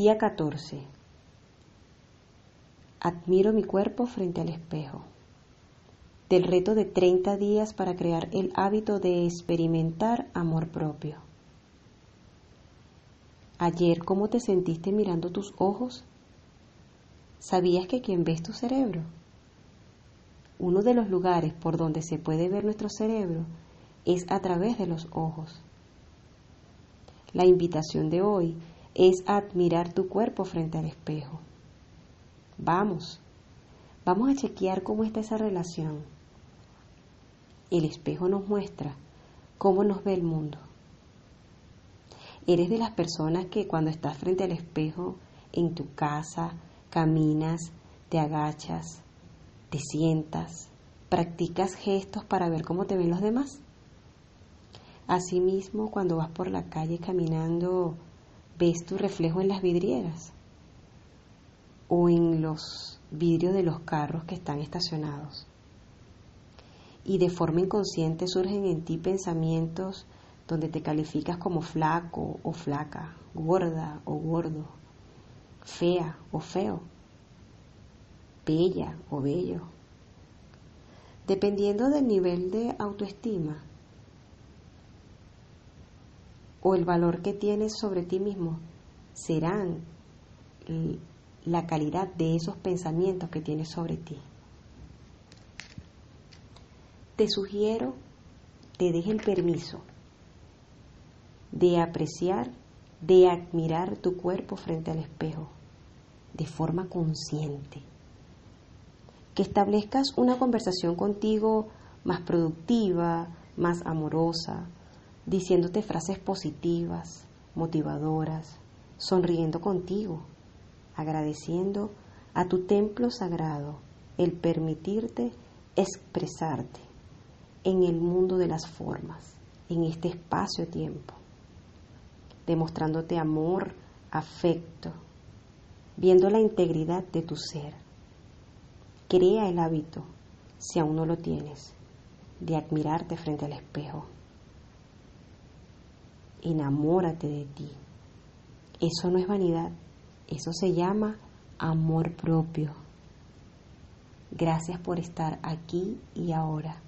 Día 14. Admiro mi cuerpo frente al espejo. Del reto de 30 días para crear el hábito de experimentar amor propio. Ayer, ¿cómo te sentiste mirando tus ojos? ¿Sabías que quien ves tu cerebro? Uno de los lugares por donde se puede ver nuestro cerebro es a través de los ojos. La invitación de hoy es admirar tu cuerpo frente al espejo. Vamos, vamos a chequear cómo está esa relación. El espejo nos muestra cómo nos ve el mundo. Eres de las personas que cuando estás frente al espejo en tu casa, caminas, te agachas, te sientas, practicas gestos para ver cómo te ven los demás. Asimismo, cuando vas por la calle caminando, ves tu reflejo en las vidrieras o en los vidrios de los carros que están estacionados. Y de forma inconsciente surgen en ti pensamientos donde te calificas como flaco o flaca, gorda o gordo, fea o feo, bella o bello. Dependiendo del nivel de autoestima o el valor que tienes sobre ti mismo, serán la calidad de esos pensamientos que tienes sobre ti. Te sugiero, te deje el permiso de apreciar, de admirar tu cuerpo frente al espejo de forma consciente. Que establezcas una conversación contigo más productiva, más amorosa, diciéndote frases positivas, motivadoras, sonriendo contigo, agradeciendo a tu templo sagrado el permitirte expresarte en el mundo de las formas, en este espacio-tiempo, demostrándote amor, afecto, viendo la integridad de tu ser. Crea el hábito, si aún no lo tienes, de admirarte frente al espejo enamórate de ti. Eso no es vanidad, eso se llama amor propio. Gracias por estar aquí y ahora.